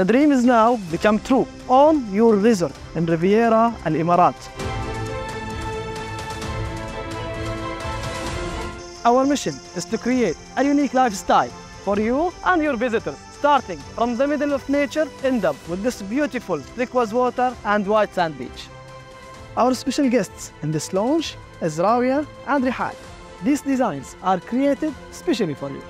The dream is now become true. on your resort in Riviera Al Emirat. Our mission is to create a unique lifestyle for you and your visitors, starting from the middle of nature, end up with this beautiful turquoise water and white sand beach. Our special guests in this lounge is Rawia and Rihad. These designs are created specially for you.